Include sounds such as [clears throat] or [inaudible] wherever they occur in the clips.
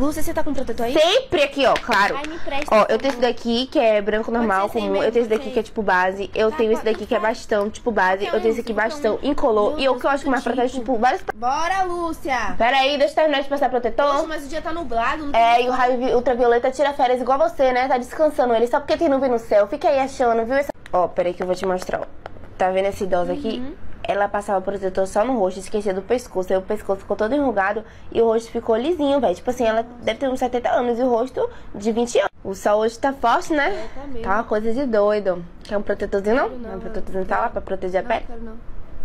Lúcia, você tá com protetor aí? Sempre aqui, ó, claro. Ai, me presta, Ó, eu tenho esse daqui que é branco normal, comum. mesmo, Eu tenho esse daqui que é tipo base. Eu Tá, tenho esse pode- daqui que é bastão, tipo base. Eu tenho esse aqui bastão, incolor. E o que eu acho que mais protege, tipo. vários... Bora, Lúcia! Pera aí, deixa eu terminar de passar protetor. Poxa, mas o dia tá nublado, não tem É, e o raio vi- ultravioleta tira férias igual você, né? Tá descansando ele só porque tem nuvem no céu. Fica aí achando, viu? Essa- Ó, peraí que eu vou te mostrar, ó. Tá vendo essa idosa aqui? Ela passava protetor só no rosto, esquecia do pescoço. Aí o pescoço ficou todo enrugado e o rosto ficou lisinho, velho. Tipo assim, ela deve ter uns 70 anos e o rosto de 20 anos. O sol hoje tá forte, né? É, tá mesmo. Tá uma coisa de doido. Quer um protetorzinho, não? Quero não, um protetorzinho tá lá pra proteger a Não, pele? quero não.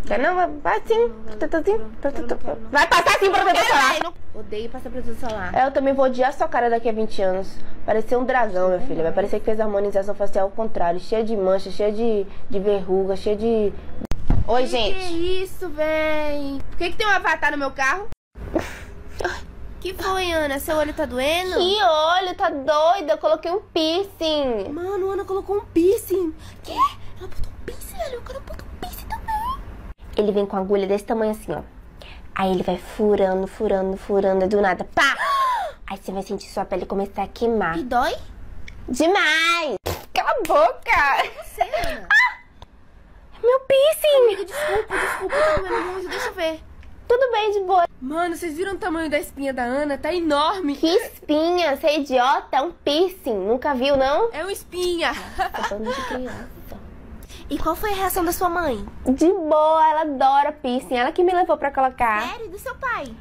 Quer não? Vai, sim. Protetorzinho. Protetor. não. Vai passar sim protetor solar. Odeio passar protetor solar. Eu também vou odiar sua cara daqui a 20 anos. Parecer um dragão, meu filho. Vai parecer que fez a harmonização facial ao contrário. Cheia de mancha, cheia de, de verruga, cheia de. Oi, Que gente. isso, véi? Por que, que tem um avatar no meu carro? [laughs] que foi, Ana? Seu olho tá doendo? Que olho, tá doida? Eu coloquei um piercing. Mano, Ana colocou um piercing. Que? Ela botou um piercing, velho. Eu quero botar um piercing também. Ele vem com agulha desse tamanho assim, ó. Aí ele vai furando, furando, furando, e do nada, pá! [gasps] Aí você vai sentir sua pele começar a queimar. E dói? Demais! Cala a boca! Você, [laughs] Ana? Piercing! Amiga, desculpa, desculpa. Tá doendo muito. Deixa eu ver. Tudo bem, de boa. Mano, vocês viram o tamanho da espinha da Ana? Tá enorme. Que espinha, você é idiota, é um piercing. Nunca viu, não? É uma espinha. Tá bando de criança. E qual foi a reação da sua mãe? De boa, ela adora piercing. Ela que me levou pra colocar. Sério? Do seu pai?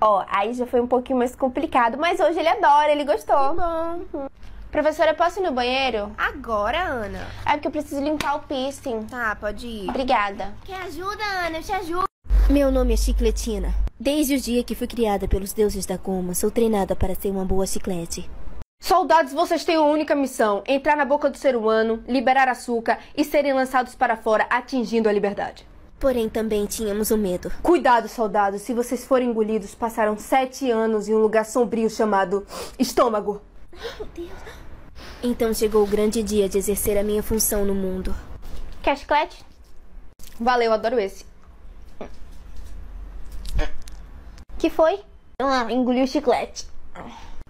Ó, aí já foi um pouquinho mais complicado, mas hoje ele adora, ele gostou. Bom. Professora, posso ir no banheiro? Agora, Ana. É porque eu preciso limpar o piercing. Tá, pode ir. Obrigada. Quer ajuda, Ana? Eu te ajudo. Meu nome é Chicletina. Desde o dia que fui criada pelos deuses da goma, sou treinada para ser uma boa chiclete. Soldados, vocês têm uma única missão: entrar na boca do ser humano, liberar açúcar e serem lançados para fora, atingindo a liberdade. Porém, também tínhamos o medo. Cuidado, soldados, se vocês forem engolidos, passarão sete anos em um lugar sombrio chamado estômago. Meu Deus. Então chegou o grande dia de exercer a minha função no mundo. Quer chiclete? Valeu, adoro esse. Que foi? Ah, engoli o chiclete.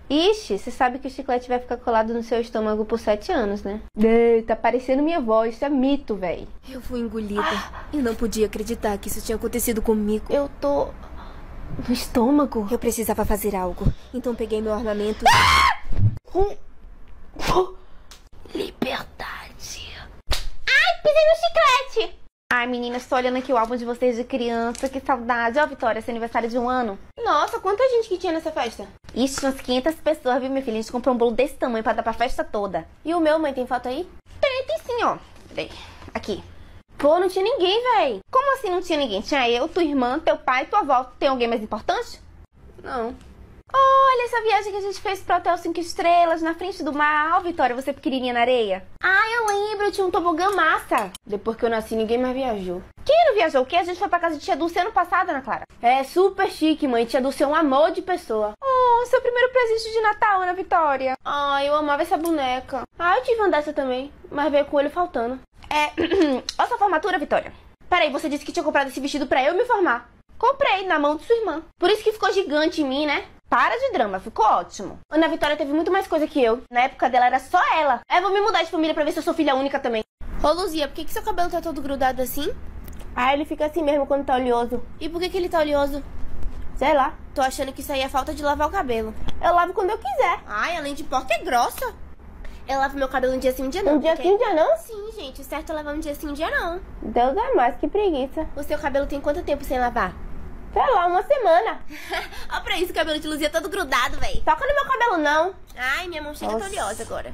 Ixi, você sabe que o chiclete vai ficar colado no seu estômago por sete anos, né? Ei, tá parecendo minha voz, isso é mito, véi. Eu fui engolida e não podia acreditar que isso tinha acontecido comigo. Eu tô. No estômago? Eu precisava fazer algo. Então peguei meu armamento. Liberdade. Ai, pisei no chiclete! Ai, meninas, tô olhando aqui o álbum de vocês de criança. Que saudade. Ó, Vitória, esse aniversário de um ano. Nossa, quanta gente que tinha nessa festa? Ixi, umas 500 pessoas, viu, minha filha? A gente comprou um bolo desse tamanho pra dar pra festa toda. E o meu, mãe, tem foto aí? Tem, tem sim, ó. Peraí. Aqui. Pô, não tinha ninguém, véi. Como assim não tinha ninguém? Tinha eu, tua irmã, teu pai, tua avó. Tem alguém mais importante? Não. Olha essa viagem que a gente fez pro Hotel 5 Estrelas, na frente do mar. Ó, Vitória, você pequenininha na areia. Ah, eu lembro, tinha um tobogã massa. Depois que eu nasci, ninguém mais viajou. Quem não viajou? O quê? A gente foi pra casa de tia Dulce ano passado, Ana Clara. É super chique, mãe. Tia Dulce é um amor de pessoa. Oh, seu primeiro presente de Natal, Ana Vitória. Ai, eu amava essa boneca. Ah, eu tive uma dessa também, mas veio com o olho faltando. É, [clears throat] ó sua formatura, Vitória. Peraí, você disse que tinha comprado esse vestido pra eu me formar. Comprei, na mão de sua irmã. Por isso que ficou gigante em mim, né? Para de drama, ficou ótimo. Ana Vitória teve muito mais coisa que eu. Na época dela era só ela. É, vou me mudar de família pra ver se eu sou filha única também. Ô, Luzia, por que, que seu cabelo tá todo grudado assim? Ah, ele fica assim mesmo quando tá oleoso. E por que, que ele tá oleoso? Sei lá. Tô achando que isso aí é falta de lavar o cabelo. Eu lavo quando eu quiser. Ai, além de porca é grossa. Eu lavo meu cabelo um dia sim, um dia não. Um dia porque- sim, um dia não? Sim, gente, o certo é lavar um dia sim, um dia não. Deus é mais, que preguiça. O seu cabelo tem quanto tempo sem lavar? Sei lá, uma semana. [laughs] Ó pra isso, o cabelo de Luzia todo grudado, véi. Toca no meu cabelo, não. Ai, minha mão chega Nossa. oleosa agora.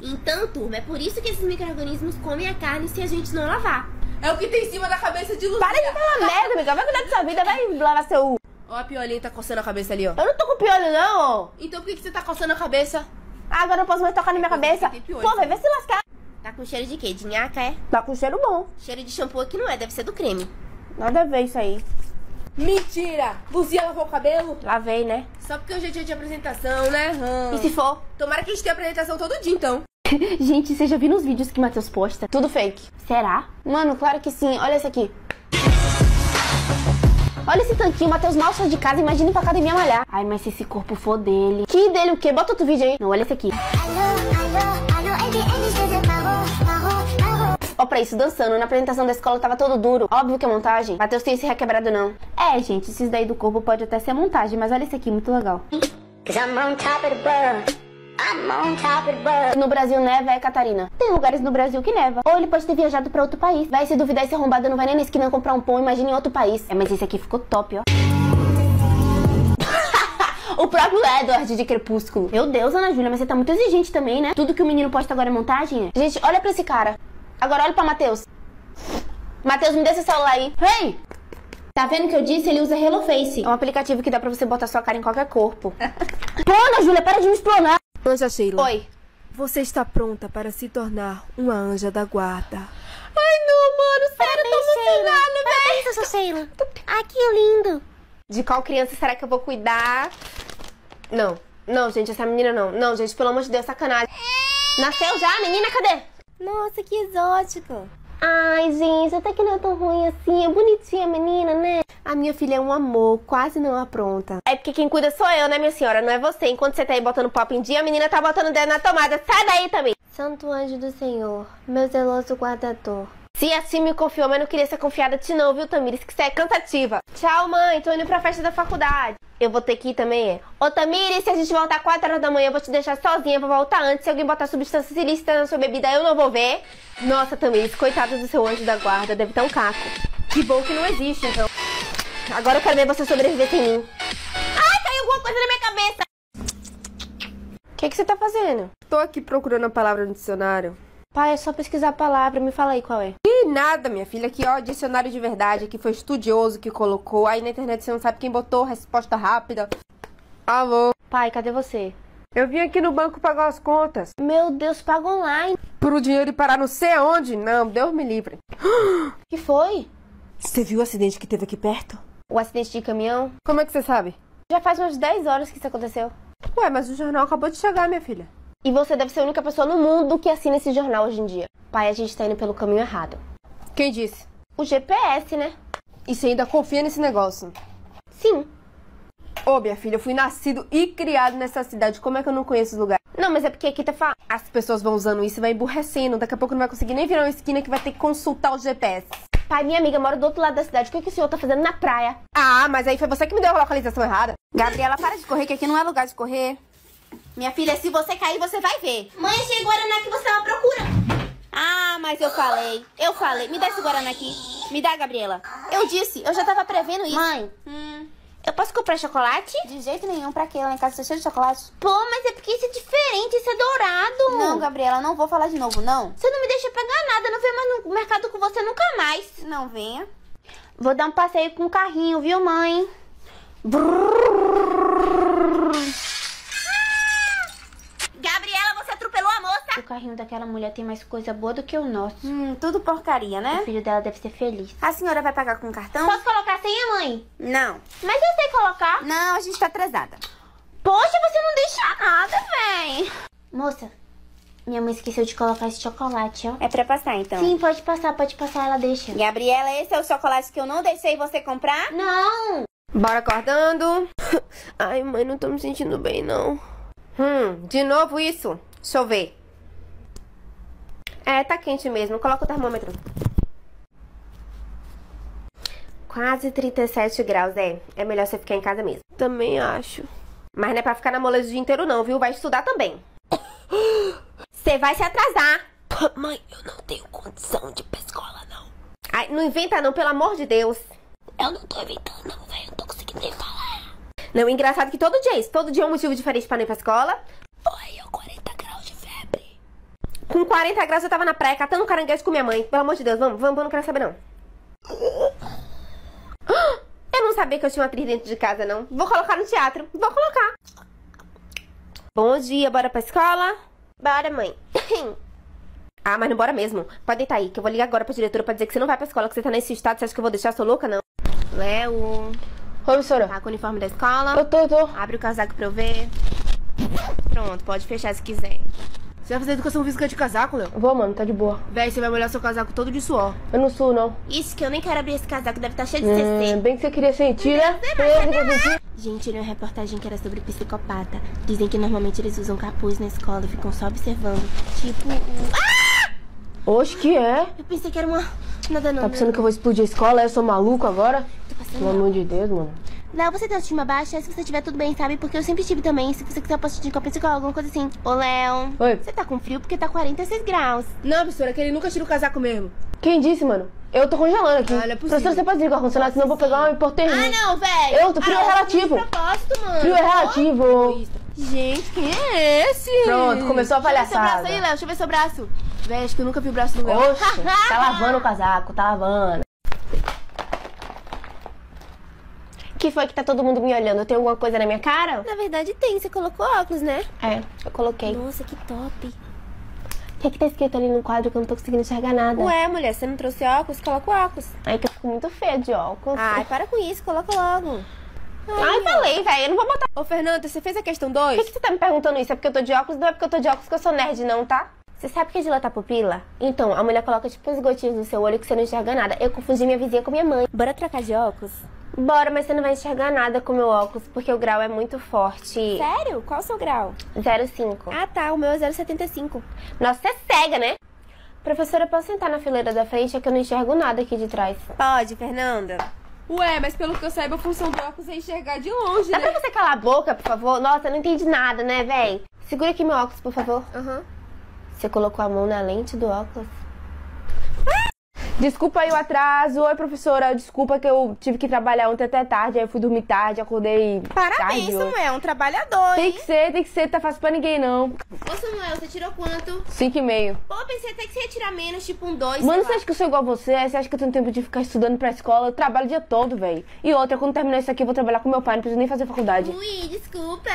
Então, turma, é por isso que esses micro-organismos comem a carne se a gente não lavar. É o que tem em cima da cabeça de Luzia. Para de falar merda, amiga. Vai cuidar da sua vida, vai lavar seu... Ó, a piolinha tá coçando a cabeça ali, ó. Eu não tô com piolho, não. Então por que, que você tá coçando a cabeça? Ah, agora eu não posso mais tocar na minha cabeça. Pô, vai ver se lascar. Tá com cheiro de quê? De nhaca, é? Tá com cheiro bom. Cheiro de shampoo aqui não é, deve ser do creme. Nada a ver isso aí. Mentira! Luzia lavou o cabelo? Lavei, né? Só porque hoje é dia de apresentação, né? Hum. E se for? Tomara que a gente tenha apresentação todo dia, então. [laughs] Gente, você já viu nos vídeos que o Matheus posta? Tudo fake. Será? Mano, claro que sim. Olha esse aqui. Olha esse tanquinho, o Matheus mal sai de casa, imagina ir pra academia malhar. Ai, mas se esse corpo for dele. Que dele o quê? Bota outro vídeo aí. Não, olha esse aqui. Ó pra isso, dançando. Na apresentação da escola tava todo duro. Óbvio que é montagem. Matheus tem esse requebrado não. É, gente, esses daí do corpo pode até ser montagem, mas olha esse aqui, muito legal. No Brasil neva é Catarina. Tem lugares no Brasil que neva. Ou ele pode ter viajado pra outro país. Vai se duvidar esse arrombado não vai nem na esquina comprar um pão, imagina em outro país. É, mas esse aqui ficou top, ó. [laughs] O próprio Edward de Crepúsculo. Meu Deus, Ana Júlia, mas você tá muito exigente também, né? Tudo que o menino posta agora é montagem? Gente, olha pra esse cara. Agora olha pra Matheus. Matheus, me dê esse celular aí. Hey! Tá vendo que eu disse? Ele usa Hello Face. É um aplicativo que dá pra você botar sua cara em qualquer corpo. [laughs] Pô, Ana Júlia, para de me explorar. Anja Sheila. Oi. Você está pronta para se tornar uma anja da guarda. Ai, não, mano. Sério, eu tô emocionada, velho. Parabéns, Sheila. Ai, que lindo. De qual criança será que eu vou cuidar? Não. Não, gente, essa menina não. Não, gente, pelo amor de Deus, sacanagem. Nasceu já, menina? Cadê? Nossa, que exótico. Ai, gente, até que não é tão ruim assim. É bonitinha a menina, né? A minha filha é um amor, quase não apronta. É porque quem cuida sou eu, né, minha senhora? Não é você. Enquanto você tá aí botando pop em dia, a menina tá botando o dedo na tomada. Sai daí também. Santo anjo do Senhor, meu zeloso guardador. Se assim me confiou, mas não queria ser confiada de não, viu, Tamires? Que você é cansativa. Tchau, mãe. Tô indo pra festa da faculdade. Eu vou ter que ir também, é? Ô, Tamires, se a gente voltar 4 horas da manhã, eu vou te deixar sozinha. Vou voltar antes. Se alguém botar substâncias ilícitas na sua bebida, eu não vou ver. Nossa, Tamires, coitado do seu anjo da guarda. Deve estar um caco. Que bom que não existe, então. Agora eu quero ver você sobreviver sem mim. Ai, caiu alguma coisa na minha cabeça. O que, que você tá fazendo? Tô aqui procurando a palavra no dicionário. Pai, é só pesquisar a palavra. Me fala aí qual é. E nada, minha filha. Aqui, ó, dicionário de verdade. Aqui foi estudioso que colocou. Aí na internet você não sabe quem botou. Resposta rápida. Alô? Pai, cadê você? Eu vim aqui no banco pagar as contas. Meu Deus, paga online. Pro dinheiro ir parar não sei aonde? Não, Deus me livre. [gasps] que foi? Você viu o acidente que teve aqui perto? O acidente de caminhão? Como é que você sabe? Já faz umas 10 horas que isso aconteceu. Ué, mas o jornal acabou de chegar, minha filha. E você deve ser a única pessoa no mundo que assina esse jornal hoje em dia. Pai, a gente tá indo pelo caminho errado. Quem disse? O GPS, né? E você ainda confia nesse negócio? Sim. Ô, minha filha, eu fui nascido e criado nessa cidade. Como é que eu não conheço os lugares? Não, mas é porque aqui tá falando. As pessoas vão usando isso e vai emburrecendo. Daqui a pouco não vai conseguir nem virar uma esquina que vai ter que consultar o GPS. Pai, minha amiga mora do outro lado da cidade. O que, que o senhor tá fazendo na praia? Ah, mas aí foi você que me deu a localização errada. Gabriela, para de correr, que aqui não é lugar de correr. Minha filha, se você cair, você vai ver. Mãe, achei o Guaraná que você tava procurando. Ah, mas eu falei. Eu falei. Me dá esse Guaraná aqui. Me dá, Gabriela. Eu disse, eu já tava prevendo isso. Mãe, Hum, eu posso comprar chocolate? de jeito nenhum, pra quê? Lá em casa tá cheio de chocolate. Pô, mas é porque isso é diferente, isso é dourado. Não, Gabriela, não vou falar de novo, não. Você não me deixa pegar nada, não venho mais no mercado com você nunca mais. Não venha. Vou dar um passeio com o carrinho, viu, mãe? Gabriela, você atropelou a moça! O carrinho daquela mulher tem mais coisa boa do que o nosso. Hum, tudo porcaria, O né? filho dela deve ser feliz. A senhora vai pagar com cartão? Posso colocar a senha, mãe? Não. Mas eu sei colocar. Não, a gente tá atrasada. Poxa, você não deixa nada, véi. Moça, minha mãe esqueceu de colocar esse chocolate, ó. É pra passar, então. Sim, pode passar, pode passar, ela deixa. Gabriela, esse é o chocolate que eu não deixei você comprar? Não! Bora acordando. [laughs] Ai, mãe, não tô me sentindo bem, não. Hum, de novo isso? Deixa eu ver. É, tá quente mesmo. Coloca o termômetro. Quase 37 graus, é. É melhor você ficar em casa mesmo. Também acho. Mas não é pra ficar na moleza o dia inteiro não, viu? Vai estudar também. Você vai se atrasar. Mãe, eu não tenho condição de ir pra escola, não. Ai, não inventa não, pelo amor de Deus. Eu não tô inventando, não, velho. Eu não tô conseguindo nem falar. Não, engraçado que todo dia é isso. Todo dia é um motivo diferente pra não ir pra escola. Oi, eu 40 graus de febre. Com 40 graus eu tava na praia catando caranguejo com minha mãe. Pelo amor de Deus, vamos, vamos, eu não quero saber não. [gasps] Eu não sabia que eu tinha uma atriz dentro de casa, não. Vou colocar no teatro. Vou colocar. Bom dia, bora pra escola? Bora, mãe. [clears throat] Ah, mas não bora mesmo. Pode deitar aí, que eu vou ligar agora pra diretora pra dizer que você não vai pra escola, que você tá nesse estado. Você acha que eu vou deixar? Sou louca, não? Léo. Oi, professora. Tá com o uniforme da escola. Eu tô, eu tô. Abre o casaco pra eu ver. Pronto, pode fechar se quiser. Você vai fazer educação física de casaco, Léo? Vou, mano, tá de boa. Véi, você vai molhar seu casaco todo de suor. Eu não sou, não. Isso que eu nem quero abrir esse casaco, deve estar cheio de É, CC. bem que você queria sentir, né? Gente, eu li uma reportagem que era sobre psicopata. Dizem que normalmente eles usam capuz na escola e ficam só observando. Tipo, o- Oxe, que é? eu pensei que era uma. Nada não. Tá pensando que eu vou explodir a escola? Eu sou maluco agora? Tô passando Pelo amor de Deus, mano. Léo, você tem autoestima baixa? Se você tiver tudo bem, sabe? Porque eu sempre tive também. Se você quiser, eu posso te indicar um psicólogo, alguma coisa assim. Ô, Léo. Oi. Você tá com frio porque tá 46 graus. Não, professora, é que ele nunca tira o casaco mesmo. Quem disse, mano? Eu tô congelando aqui. Ah, não é possível. Professor, você pode desligar o ar-condicionado, senão eu vou pegar uma hipotermia. Ah, não, velho. Eu, frio é relativo. De propósito, mano. Frio é relativo. Gente, quem é esse? Pronto, começou a Deixa eu ver seu braço palhaçada. aí, Léo. Deixa eu ver seu braço. Véi, acho que eu nunca vi o braço do Léo. Oxe, tá lavando o casaco, tá lavando. Que foi que tá todo mundo me olhando? Tem alguma coisa na minha cara? Na verdade tem, você colocou óculos, né? É, eu coloquei. Nossa, que top. O que, que tá escrito ali no quadro que eu não tô conseguindo enxergar nada? Ué, mulher, você não trouxe óculos? Coloca o óculos. Aí que eu fico muito feia de óculos. Ai, para com isso, coloca logo. Ai, falei, velho. Eu não vou botar. Ô, Fernanda, você fez a questão Por 2? que, que você tá me perguntando isso? É porque eu tô de óculos? Não é porque eu tô de óculos que eu sou nerd, não, tá? Você sabe que é dilatar pupila? Então, a mulher coloca tipo uns gotinhos no seu olho que você não enxerga nada. Eu confundi minha vizinha com minha mãe. Bora trocar de óculos? Bora, mas você não vai enxergar nada com meu óculos, porque o grau é muito forte. Sério? Qual o seu grau? 0,5. Ah, tá, o meu é 0,75. Nossa, você é cega, né? Professora, posso sentar na fileira da frente? É que eu não enxergo nada aqui de trás. Pode, Fernanda. Ué, mas pelo que eu saiba, a função do óculos é enxergar de longe, Dá né? pra você calar a boca, por favor? Nossa, eu não entendi nada, né, véi? Segura aqui meu óculos, por favor. Aham. Você colocou a mão na lente do óculos? Desculpa aí o atraso. Oi, professora. Desculpa que eu tive que trabalhar ontem até tarde. Aí eu fui dormir tarde, acordei Parabéns, tarde. Samuel, um trabalhador, Tem hein? que ser, tem que ser. Tá fácil pra ninguém, não. Ô, Samuel, você tirou quanto? Cinco e meio. Pô, pensei até que você ia tirar menos, tipo um 2, Mano, você acha que eu sou igual a você? Você acha que eu tenho tempo de ficar estudando pra escola? Eu trabalho o dia todo, velho. E outra, quando terminar isso aqui, eu vou trabalhar com meu pai. Não preciso nem fazer faculdade. Ui, desculpa.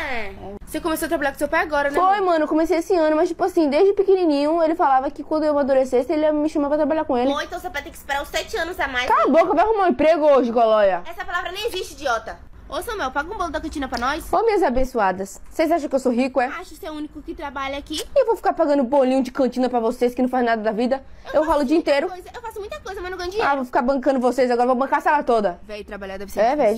Você começou a trabalhar com seu pai agora, né? Foi, mano, eu comecei esse ano, mas tipo assim, desde pequenininho, ele falava que quando eu amadurecesse, ele ia me chamar pra trabalhar com ele. Ou então você vai ter que esperar uns 7 anos a mais. Cala a boca, vai arrumar um emprego hoje, Golóia. Essa palavra nem existe, idiota. Ô, Samuel, paga um bolo da cantina pra nós. Ô, minhas abençoadas, vocês acham que eu sou rico, é? Acho que você é o único que trabalha aqui. E eu vou ficar pagando bolinho de cantina pra vocês que não faz nada da vida? Eu, ralo o dia inteiro. Coisa- Eu faço muita coisa, mas não ganho Ah, dinheiro. vou ficar bancando vocês agora, vou bancar a sala toda. Véi, trabalhar deve ser É, difícil. velho,